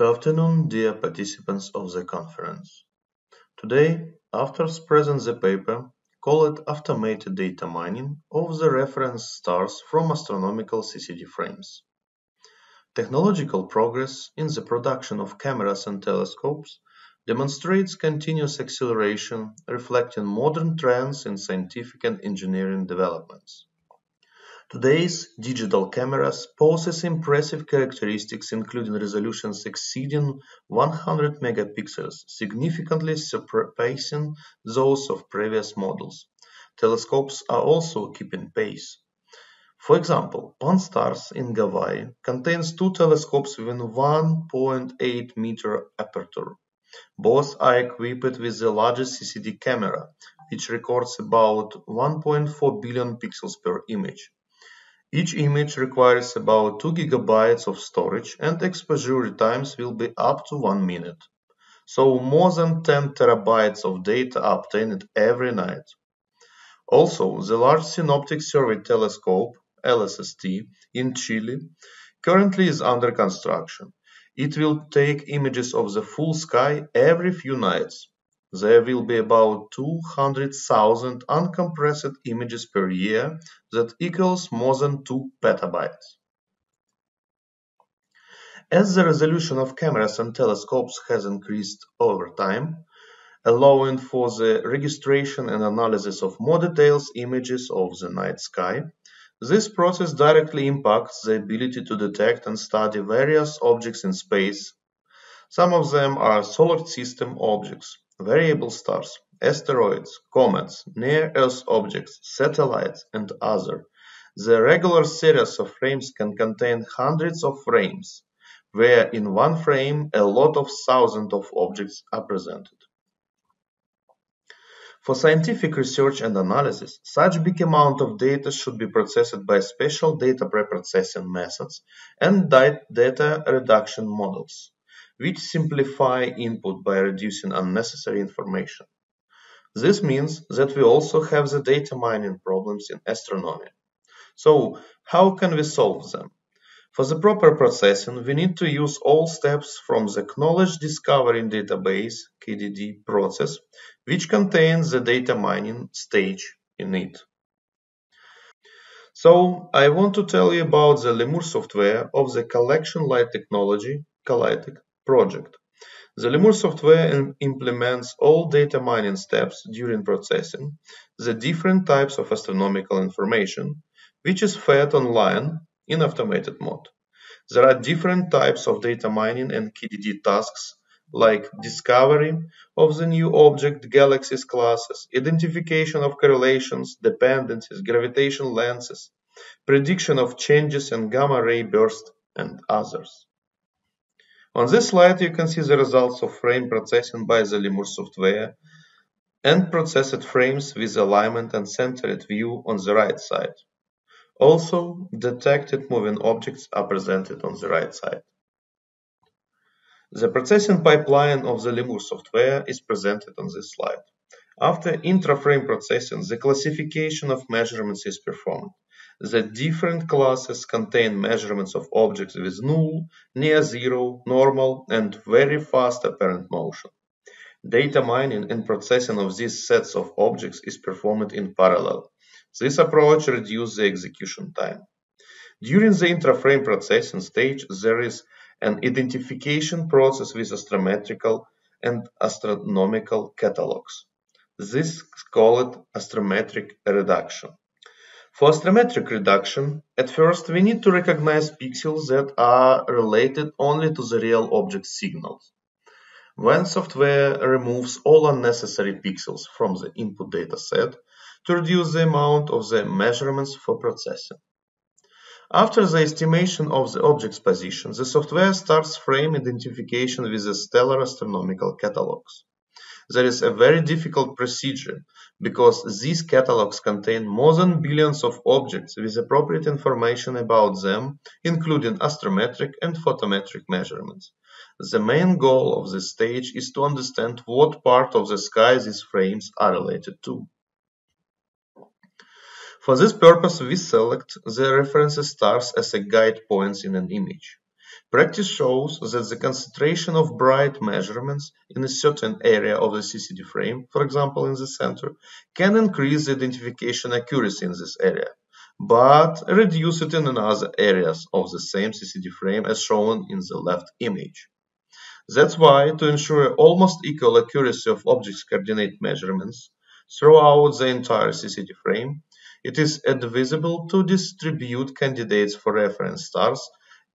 Good afternoon, dear participants of the conference. Today, authors present the paper called Automated Data Mining of the Reference Stars from Astronomical CCD Frames. Technological progress in the production of cameras and telescopes demonstrates continuous acceleration reflecting modern trends in scientific and engineering developments. Today's digital cameras possess impressive characteristics including resolutions exceeding 100 megapixels, significantly surpassing those of previous models. Telescopes are also keeping pace. For example, Pan-STARRS in Hawaii contains two telescopes with 1.8 meter aperture. Both are equipped with the largest CCD camera, which records about 1.4 billion pixels per image. Each image requires about 2 GB of storage and exposure times will be up to 1 minute. So more than 10 terabytes of data are obtained every night. Also, the Large Synoptic Survey Telescope LSST in Chile currently is under construction. It will take images of the full sky every few nights. There will be about 200,000 uncompressed images per year, that equals more than 2 petabytes. As the resolution of cameras and telescopes has increased over time, allowing for the registration and analysis of more detailed images of the night sky, this process directly impacts the ability to detect and study various objects in space. Some of them are solar system objects, variable stars, asteroids, comets, near-Earth objects, satellites, and other. The regular series of frames can contain hundreds of frames, where in one frame a lot of thousands of objects are presented. For scientific research and analysis, such big amount of data should be processed by special data preprocessing methods and data reduction models which simplify input by reducing unnecessary information. This means that we also have the data mining problems in astronomy. So, how can we solve them? For the proper processing, we need to use all steps from the Knowledge Discovery Database KDD process, which contains the data mining stage in it. So, I want to tell you about the Lemur software of the Collection Light Technology, CoLiTec, project. The Lemur software implements all data mining steps during processing the different types of astronomical information, which is fed online in automated mode. There are different types of data mining and KDD tasks like discovery of the new object galaxies classes, identification of correlations, dependencies, gravitational lenses, prediction of changes in gamma ray burst, and others. On this slide you can see the results of frame processing by the Lemur software and processed frames with alignment and centered view on the right side. Also, detected moving objects are presented on the right side. The processing pipeline of the Lemur software is presented on this slide. After intra-frame processing, the classification of measurements is performed. The different classes contain measurements of objects with null, near zero, normal, and very fast apparent motion. Data mining and processing of these sets of objects is performed in parallel. This approach reduces the execution time. During the intra-frame processing stage, there is an identification process with astrometrical and astronomical catalogs. This is called astrometric reduction. For astrometric reduction, at first we need to recognize pixels that are related only to the real object signals. When software removes all unnecessary pixels from the input dataset to reduce the amount of the measurements for processing. After the estimation of the object's position, the software starts frame identification with the stellar astronomical catalogs. There is a very difficult procedure because these catalogs contain more than billions of objects with appropriate information about them, including astrometric and photometric measurements. The main goal of this stage is to understand what part of the sky these frames are related to. For this purpose, we select the reference stars as a guide points in an image. Practice shows that the concentration of bright measurements in a certain area of the CCD frame, for example in the center, can increase the identification accuracy in this area, but reduce it in other areas of the same CCD frame as shown in the left image. That's why, to ensure almost equal accuracy of object's coordinate measurements throughout the entire CCD frame, it is advisable to distribute candidates for reference stars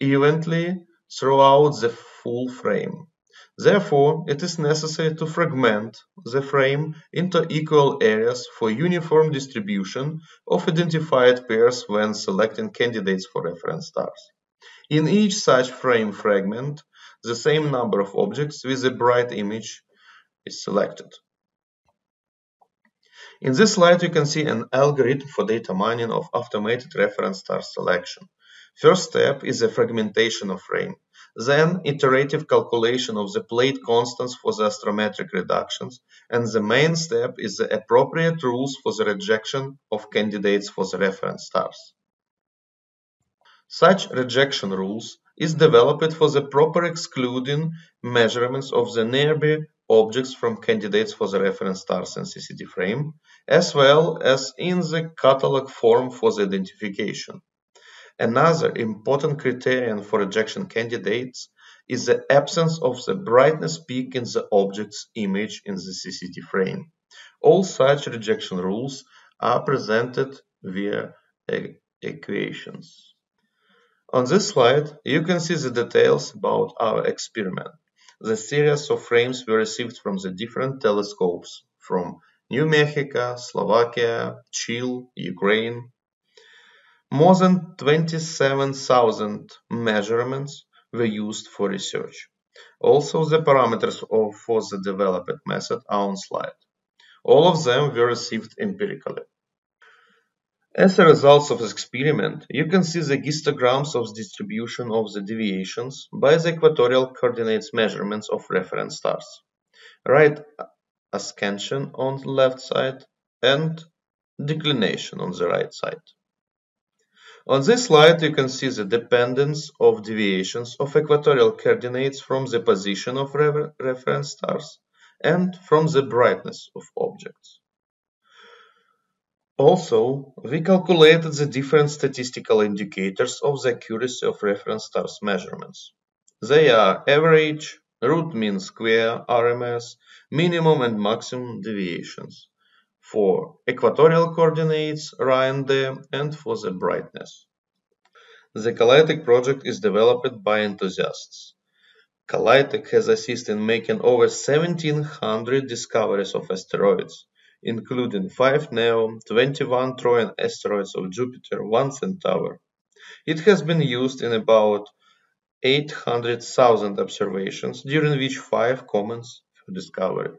evenly throughout the full frame. Therefore, it is necessary to fragment the frame into equal areas for uniform distribution of identified pairs when selecting candidates for reference stars. In each such frame fragment, the same number of objects with a bright image is selected. In this slide, you can see an algorithm for data mining of automated reference star selection. First step is the fragmentation of frame. Then iterative calculation of the plate constants for the astrometric reductions. And the main step is the appropriate rules for the rejection of candidates for the reference stars. Such rejection rules is developed for the proper excluding measurements of the nearby objects from candidates for the reference stars in CCD frame, as well as in the catalog form for the identification. Another important criterion for rejection candidates is the absence of the brightness peak in the object's image in the CCD frame. All such rejection rules are presented via equations. On this slide, you can see the details about our experiment. The series of frames were received from the different telescopes from New Mexico, Slovakia, Chile, Ukraine, more than 27,000 measurements were used for research. Also, the parameters of, for the developed method are on slide. All of them were received empirically. As a result of this experiment, you can see the histograms of the distribution of the deviations by the equatorial coordinates measurements of reference stars. Right ascension on the left side and declination on the right side. On this slide you can see the dependence of deviations of equatorial coordinates from the position of reference stars and from the brightness of objects. Also, we calculated the different statistical indicators of the accuracy of reference stars measurements. They are average, root mean square, RMS, minimum and maximum deviations for equatorial coordinates, RAND, and for the brightness. The CoLiTec project is developed by enthusiasts. CoLiTec has assisted in making over 1700 discoveries of asteroids, including 5 NEO, 21 Trojan asteroids of Jupiter, 1 Centaur. It has been used in about 800,000 observations, during which 5 comets were discovered.